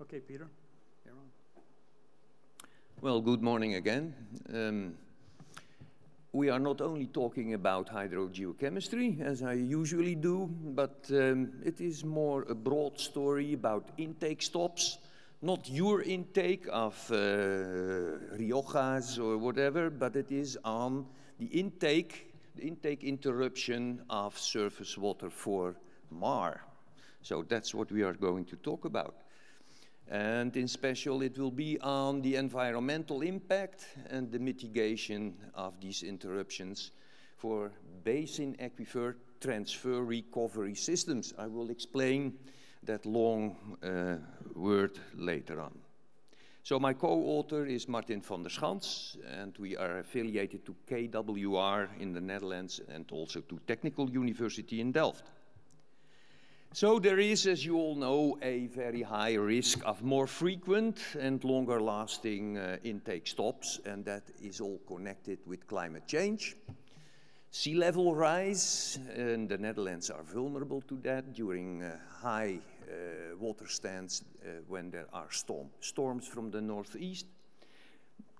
Okay, Peter. Well, good morning again. Um, we are not only talking about hydrogeochemistry, as I usually do, but um, it is more a broad story about intake stops. Not your intake of uh, Riojas or whatever, but it is on the intake, the intake interruption of surface water for MAR. So that's what we are going to talk about. And in special, it will be on the environmental impact and the mitigation of these interruptions for basin aquifer transfer recovery systems. I will explain that long uh, word later on. So my co-author is Martin van der Schans, and we are affiliated to KWR in the Netherlands and also to Technical University in Delft. So there is, as you all know, a very high risk of more frequent and longer lasting uh, intake stops, and that is all connected with climate change. Sea level rise, and the Netherlands are vulnerable to that during uh, high uh, water stands uh, when there are storm, storms from the northeast.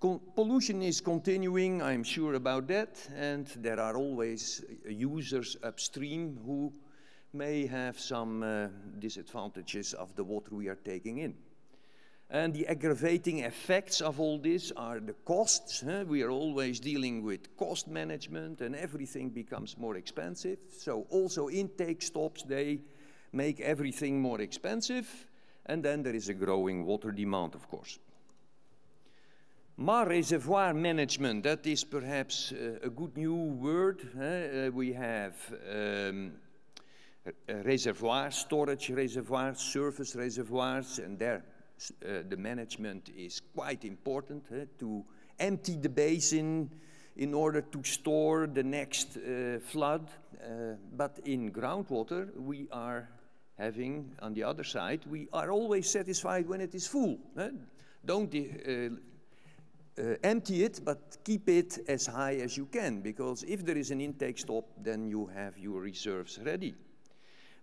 Con pollution is continuing, I'm sure about that, and there are always users upstream who may have some uh, disadvantages of the water we are taking in. And the aggravating effects of all this are the costs. Huh? We are always dealing with cost management and everything becomes more expensive. So also intake stops, they make everything more expensive. And then there is a growing water demand, of course. MAR reservoir management, that is perhaps uh, a good new word. Huh? Uh, we have um, reservoirs, storage reservoirs, surface reservoirs, and there uh, the management is quite important to empty the basin in order to store the next uh, flood. Uh, but in groundwater, we are having, on the other side, we are always satisfied when it is full. Don't uh, empty it, but keep it as high as you can, because if there is an intake stop, then you have your reserves ready.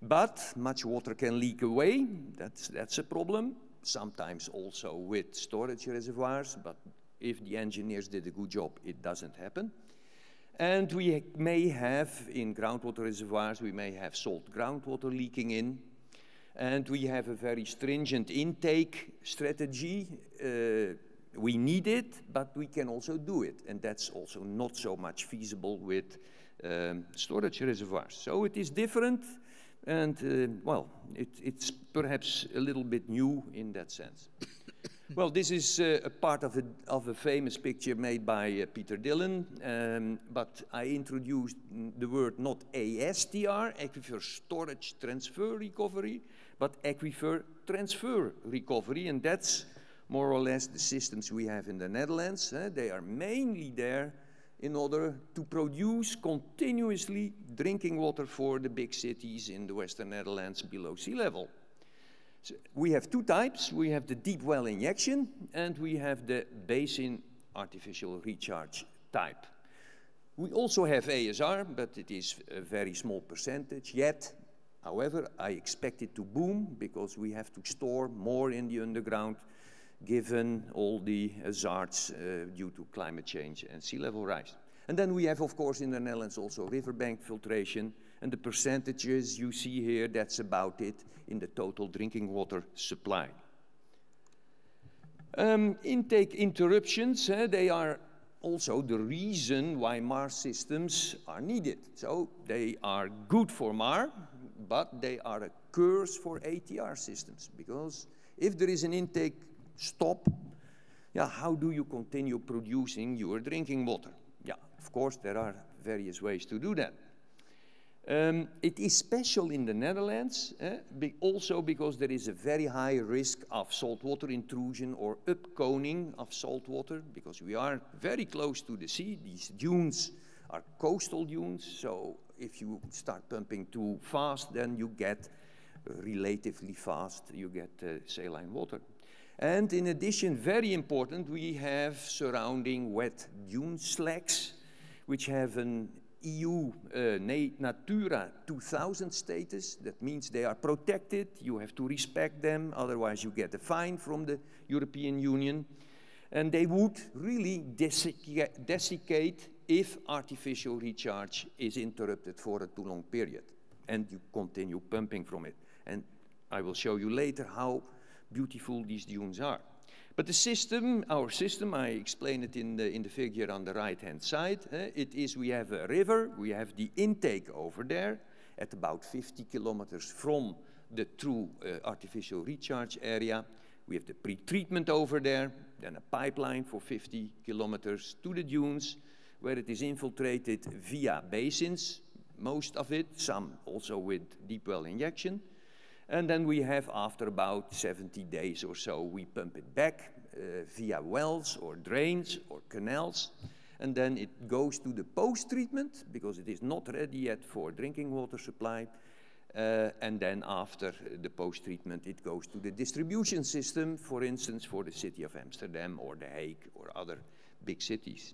But much water can leak away, that's, that's a problem. Sometimes also with storage reservoirs, but if the engineers did a good job, it doesn't happen. And we may have, in groundwater reservoirs, we may have salt groundwater leaking in. And we have a very stringent intake strategy. Uh, we need it, but we can also do it. And that's also not so much feasible with um, storage reservoirs. So it is different. And, uh, well, it, it's perhaps a little bit new in that sense. well, this is uh, a part of a, of a famous picture made by uh, Peter Dillon, um, but I introduced the word not ASTR, aquifer storage transfer recovery, but aquifer transfer recovery, and that's more or less the systems we have in the Netherlands. Eh? They are mainly there in order to produce continuously drinking water for the big cities in the Western Netherlands below sea level. So we have two types. We have the deep well injection and we have the basin artificial recharge type. We also have ASR, but it is a very small percentage yet. However, I expect it to boom because we have to store more in the underground given all the hazards uh, due to climate change and sea level rise. And then we have, of course, in the Netherlands also riverbank filtration, and the percentages you see here, that's about it in the total drinking water supply. Um, intake interruptions, eh, they are also the reason why MAR systems are needed. So they are good for MAR, but they are a curse for ATR systems, because if there is an intake stop, yeah, how do you continue producing your drinking water? Yeah, of course, there are various ways to do that. Um, it is special in the Netherlands, eh, be also because there is a very high risk of saltwater intrusion or upconing of saltwater, because we are very close to the sea. These dunes are coastal dunes, so if you start pumping too fast, then you get relatively fast, you get uh, saline water. And in addition, very important, we have surrounding wet dune slacks, which have an EU uh, Natura 2000 status. That means they are protected. You have to respect them, otherwise you get a fine from the European Union. And they would really desiccate if artificial recharge is interrupted for a too long period and you continue pumping from it. And I will show you later how beautiful these dunes are. But the system, our system, I explain it in the, in the figure on the right-hand side. Uh, it is, we have a river, we have the intake over there at about 50 kilometers from the true uh, artificial recharge area. We have the pre-treatment over there, then a pipeline for 50 kilometers to the dunes, where it is infiltrated via basins, most of it, some also with deep well injection. And then we have, after about 70 days or so, we pump it back uh, via wells or drains or canals. And then it goes to the post-treatment, because it is not ready yet for drinking water supply. Uh, and then after the post-treatment, it goes to the distribution system, for instance, for the city of Amsterdam or The Hague or other big cities.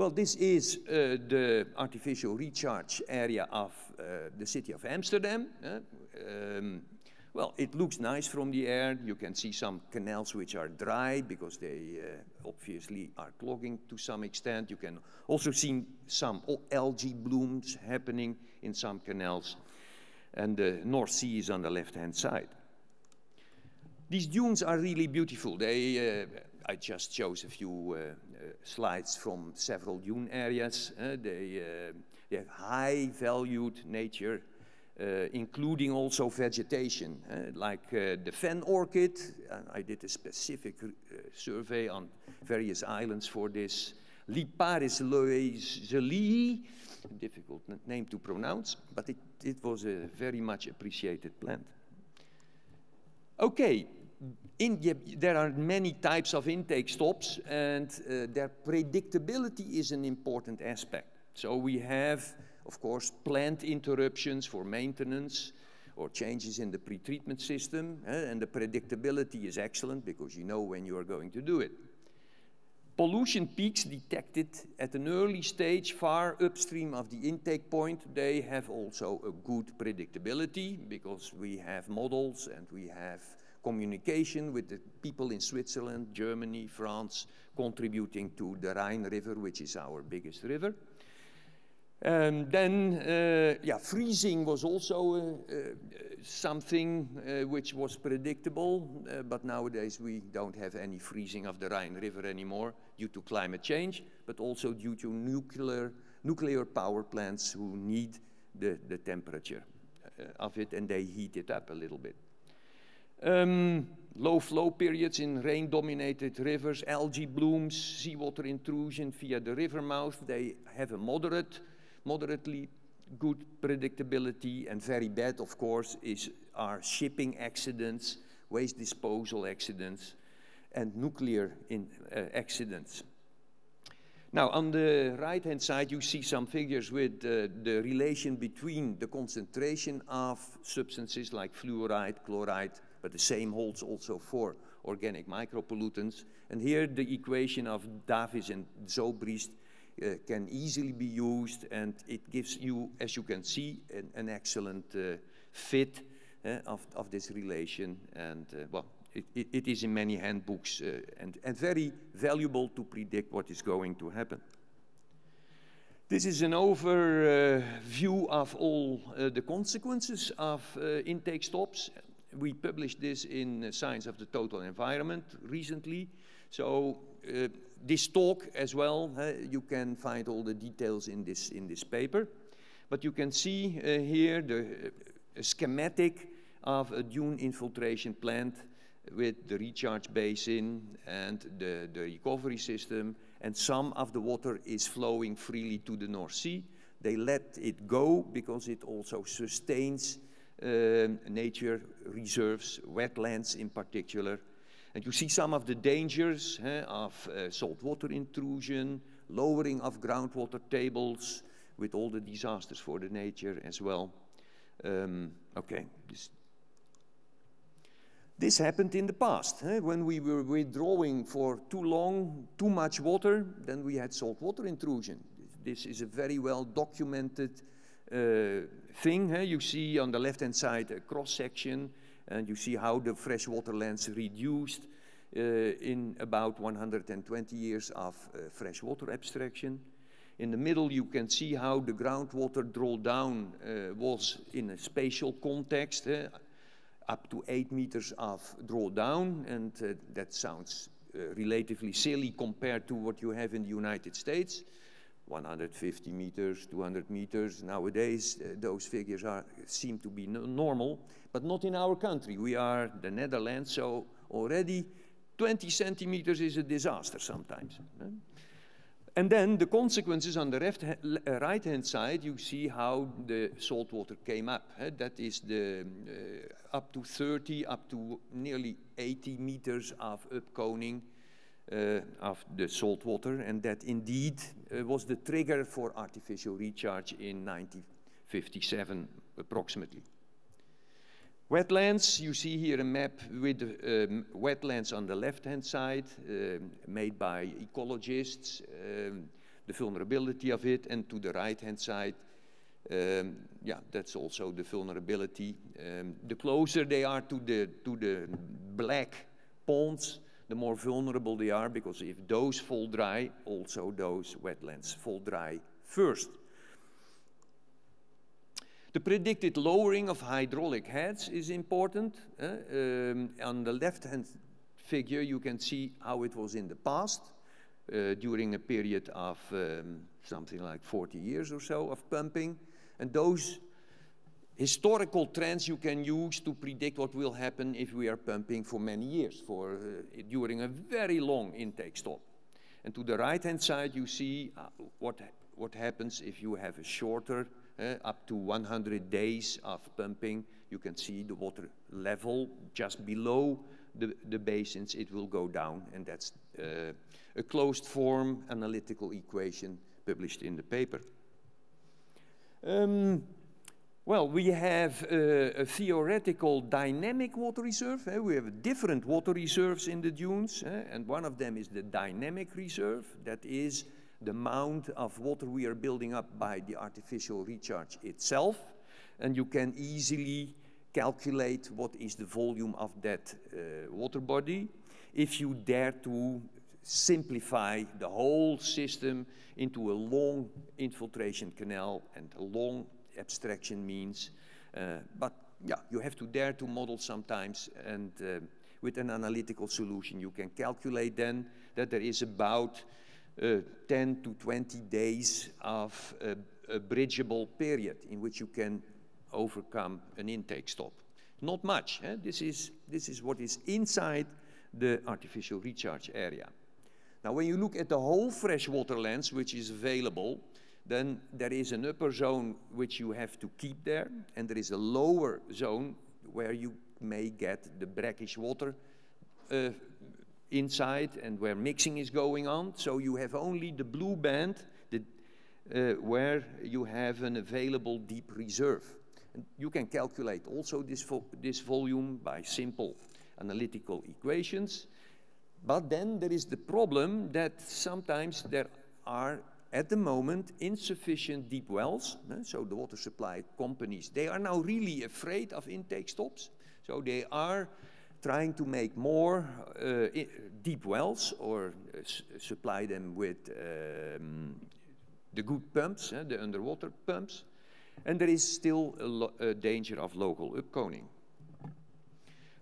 Well, this is uh, the artificial recharge area of uh, the city of Amsterdam. Uh, um, well, it looks nice from the air. You can see some canals which are dry because they uh, obviously are clogging to some extent. You can also see some algae blooms happening in some canals. And the North Sea is on the left-hand side. These dunes are really beautiful. They, uh, I just chose a few uh, slides from several dune areas. Uh, they, uh, they have high valued nature, uh, including also vegetation, like the fen orchid. I did a specific survey on various islands for this. Liparis loezelii, difficult name to pronounce, but it, it was a very much appreciated plant. Okay, in, there are many types of intake stops, and uh, their predictability is an important aspect. So we have, of course, plant interruptions for maintenance or changes in the pre-treatment system, eh, and the predictability is excellent because you know when you are going to do it. Pollution peaks detected at an early stage far upstream of the intake point, they have also a good predictability because we have models and we have communication with the people in Switzerland, Germany, France, contributing to the Rhine River, which is our biggest river. Um, then, uh, yeah, freezing was also uh, uh, something uh, which was predictable, uh, but nowadays we don't have any freezing of the Rhine River anymore due to climate change, but also due to nuclear, nuclear power plants who need the, the temperature uh, of it and they heat it up a little bit. Um, low flow periods in rain-dominated rivers, algae blooms, seawater intrusion via the river mouth. They have a moderate, moderately good predictability and very bad, of course, is, are shipping accidents, waste disposal accidents, and nuclear in, uh, accidents. Now, on the right-hand side, you see some figures with uh, the relation between the concentration of substances like fluoride, chloride, but the same holds also for organic micropollutants. And here the equation of Davis and Zobrist uh, can easily be used and it gives you, as you can see, an, an excellent uh, fit uh, of, of this relation. And uh, well, it, it, it is in many handbooks uh, and, and very valuable to predict what is going to happen. This is an overview of all uh, the consequences of intake stops we published this in Science of the Total Environment recently. So uh, this talk as well, uh, you can find all the details in this, in this paper. But you can see uh, here the schematic of a dune infiltration plant with the recharge basin and the, the recovery system, and some of the water is flowing freely to the North Sea. They let it go because it also sustains um, nature reserves, wetlands in particular. And you see some of the dangers of uh, saltwater intrusion, lowering of groundwater tables, with all the disasters for the nature as well. Um, okay. This. This happened in the past. Eh? When we were withdrawing for too long, too much water, then we had saltwater intrusion. This is a very well documented uh, thing. Eh? You see on the left-hand side a cross-section, and you see how the freshwater lands reduced uh, in about 120 years of uh, freshwater abstraction. In the middle, you can see how the groundwater drawdown uh, was in a spatial context. Eh? Up to eight meters of drawdown, and uh, that sounds uh, relatively silly compared to what you have in the United States. 150 meters, 200 meters. Nowadays, uh, those figures are, seem to be no normal, but not in our country. We are the Netherlands, so already 20 centimeters is a disaster sometimes. And then the consequences on the left, uh, right hand side, you see how the salt water came up. That is the uh, up to 30, up to nearly 80 meters of upconing uh, of the salt water. And that indeed uh, was the trigger for artificial recharge in 1957 approximately. Wetlands, you see here a map with um, wetlands on the left-hand side, uh, made by ecologists, um, the vulnerability of it, and to the right-hand side, um, yeah, that's also the vulnerability. Um, the closer they are to the, to the black ponds, the more vulnerable they are, because if those fall dry, also those wetlands fall dry first. The predicted lowering of hydraulic heads is important. Uh, um, on the left-hand figure, you can see how it was in the past, uh, during a period of um, something like 40 years or so of pumping. And those historical trends you can use to predict what will happen if we are pumping for many years, for, uh, during a very long intake stop. And to the right-hand side, you see uh, what, what happens if you have a shorter uh, up to 100 days of pumping, you can see the water level just below the, the basins, it will go down, and that's uh, a closed form analytical equation published in the paper. Um, well, we have uh, a theoretical dynamic water reserve. Eh? We have different water reserves in the dunes, eh? and one of them is the dynamic reserve. That is the amount of water we are building up by the artificial recharge itself. And you can easily calculate what is the volume of that uh, water body if you dare to simplify the whole system into a long infiltration canal and a long abstraction means. Uh, but yeah, you have to dare to model sometimes and uh, with an analytical solution you can calculate then that there is about 10 to 20 days of a, a bridgeable period in which you can overcome an intake stop. Not much. Eh? This, is, this is what is inside the artificial recharge area. Now, when you look at the whole freshwater lens which is available, then there is an upper zone which you have to keep there, and there is a lower zone where you may get the brackish water uh, inside and where mixing is going on. So you have only the blue band the, uh, where you have an available deep reserve. And you can calculate also this, vo this volume by simple analytical equations. But then there is the problem that sometimes there are at the moment insufficient deep wells. So the water supply companies, they are now really afraid of intake stops. So they are trying to make more uh, deep wells or uh, supply them with um, the good pumps, uh, the underwater pumps. And there is still a, a danger of local upconing.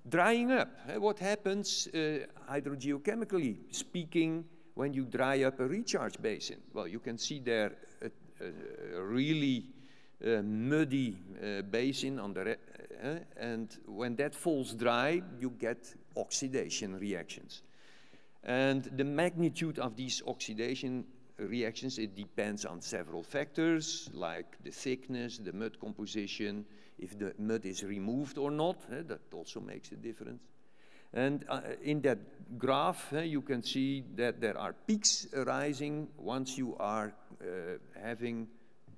Drying up, eh, what happens uh, hydrogeochemically speaking when you dry up a recharge basin? Well, you can see there a, a really uh, muddy uh, basin on the uh, and when that falls dry, you get oxidation reactions. And the magnitude of these oxidation reactions, it depends on several factors, like the thickness, the mud composition, if the mud is removed or not, uh, that also makes a difference. And uh, in that graph, uh, you can see that there are peaks arising once you are uh, having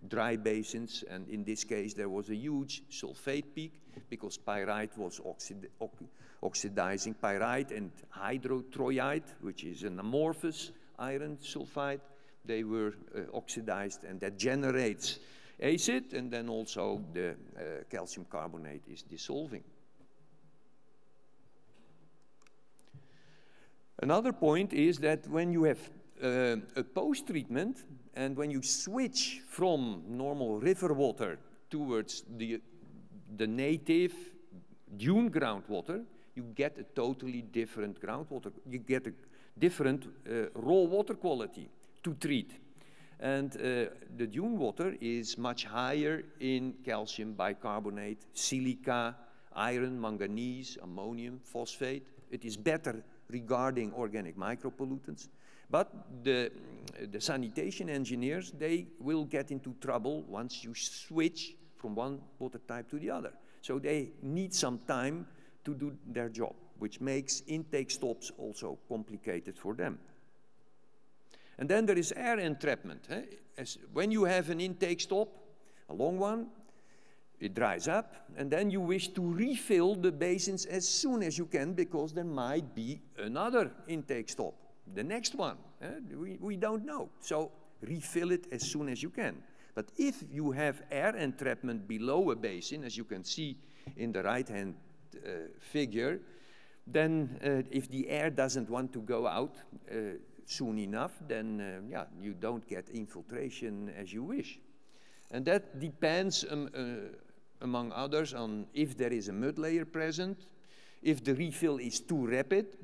dry basins, and in this case there was a huge sulfate peak because pyrite was oxid oxidizing pyrite and hydrotroilite, which is an amorphous iron sulfide, they were uh, oxidized and that generates acid and then also the uh, calcium carbonate is dissolving. Another point is that when you have uh, a post-treatment and when you switch from normal river water towards the, the native dune groundwater, you get a totally different groundwater. You get a different uh, raw water quality to treat. And uh, the dune water is much higher in calcium bicarbonate, silica, iron, manganese, ammonium, phosphate. It is better regarding organic micropollutants. But the, the sanitation engineers, they will get into trouble once you switch from one water type to the other. So they need some time to do their job, which makes intake stops also complicated for them. And then there is air entrapment. Eh? As when you have an intake stop, a long one, it dries up, and then you wish to refill the basins as soon as you can because there might be another intake stop, the next one. Eh? We, we don't know. So refill it as soon as you can. But if you have air entrapment below a basin, as you can see in the right-hand uh, figure, then uh, if the air doesn't want to go out, uh, soon enough, then uh, yeah, you don't get infiltration as you wish. And that depends, um, uh, among others, on if there is a mud layer present, if the refill is too rapid,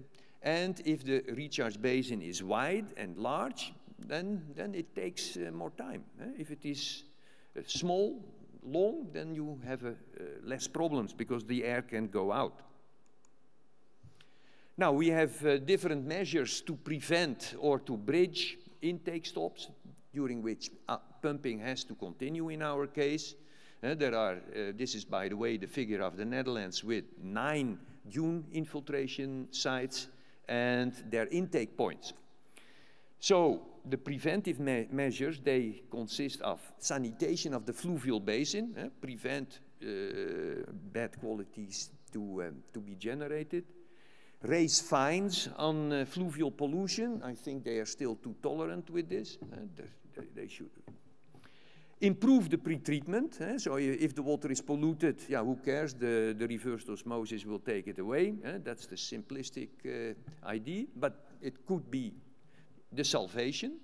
and if the recharge basin is wide and large, then, then it takes uh, more time. Eh? If it is uh, small, long, then you have uh, less problems because the air can go out. Now, we have uh, different measures to prevent or to bridge intake stops, during which uh, pumping has to continue in our case. Uh, there are, this is by the way the figure of the Netherlands with nine dune infiltration sites and their intake points. So the preventive me measures, they consist of sanitation of the fluvial basin, uh, prevent uh, bad qualities to, um, to be generated, raise fines on uh, fluvial pollution. I think they are still too tolerant with this. Uh, they, they, should improve the pre-treatment. Eh? So if the water is polluted, yeah, who cares? The, the osmosis will take it away. Eh? That's the simplistic uh, idea, but it could be the salvation.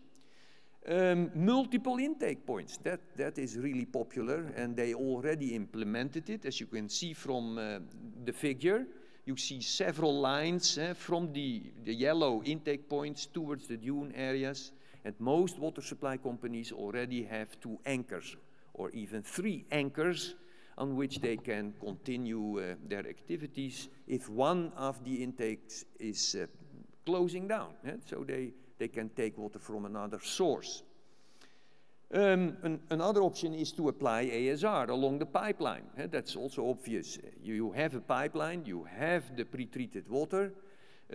Um, multiple intake points, that, that is really popular and they already implemented it, as you can see from uh, the figure you see several lines eh, from the, the yellow intake points towards the dune areas. And most water supply companies already have two anchors or even three anchors on which they can continue uh, their activities if one of the intakes is uh, closing down. So they, they can take water from another source. Um, an, another option is to apply ASR along the pipeline. Eh, that's also obvious. You, you, have a pipeline, you have the pre-treated water,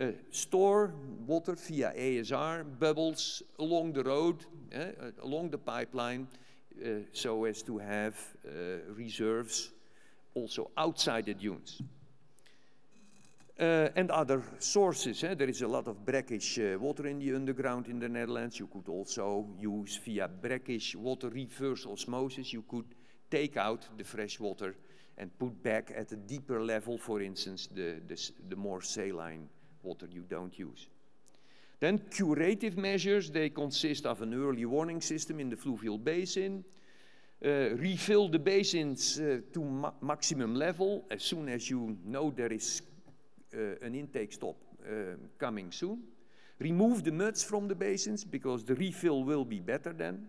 uh, store water via ASR bubbles along the road, eh, uh, along the pipeline, uh, so as to have uh, reserves also outside the dunes. Uh, and other sources. Eh? There is a lot of brackish uh, water in the underground in the Netherlands. You could also use via brackish water reverse osmosis. You could take out the fresh water and put back at a deeper level, for instance, the, the, the more saline water you don't use. Then curative measures, they consist of an early warning system in the fluvial basin, uh, refill the basins uh, to ma maximum level as soon as you know there is an intake stop uh, coming soon. Remove the muds from the basins because the refill will be better then.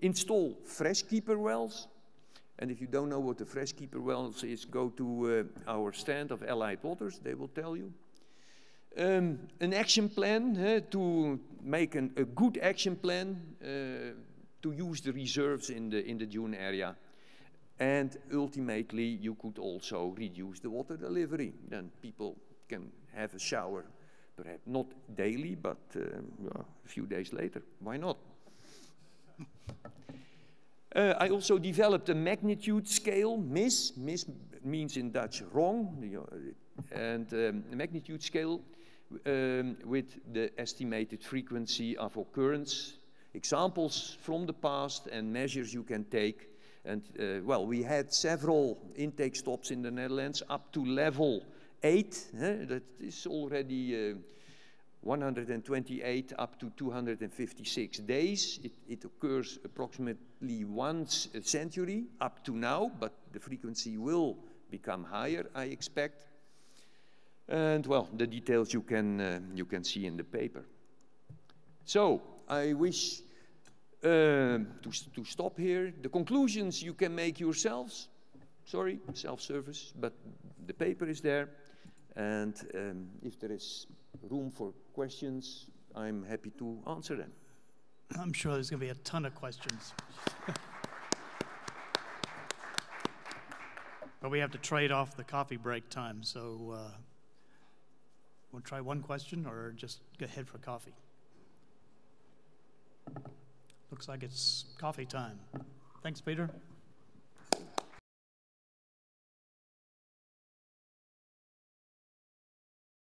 Install fresh keeper wells. And if you don't know what the fresh keeper wells is, go to uh, our stand of Allied Waters, they will tell you. Um, an action plan uh, to make an, a good action plan uh, to use the reserves in the, in the dune area and ultimately, you could also reduce the water delivery. Then people can have a shower, perhaps not daily, but uh, a few days later. Why not? Uh, I also developed a magnitude scale, MIS. MIS means in Dutch wrong, and um, magnitude scale um, with the estimated frequency of occurrence, examples from the past and measures you can take. And uh, well, we had several intake stops in the Netherlands up to level eight. eh, That is already uh, 128 up to 256 days. It, it occurs approximately once a century up to now, but the frequency will become higher, I expect. And well, the details you can, uh, you can see in the paper. So, I wish um, to, to stop here. The conclusions you can make yourselves. Sorry, self-service, but the paper is there. And um, if there is room for questions, I'm happy to answer them. I'm sure there's going to be a ton of questions. But we have to trade off the coffee break time, so uh, we'll try one question or just go ahead for coffee. Looks like it's coffee time. Thanks, Peter.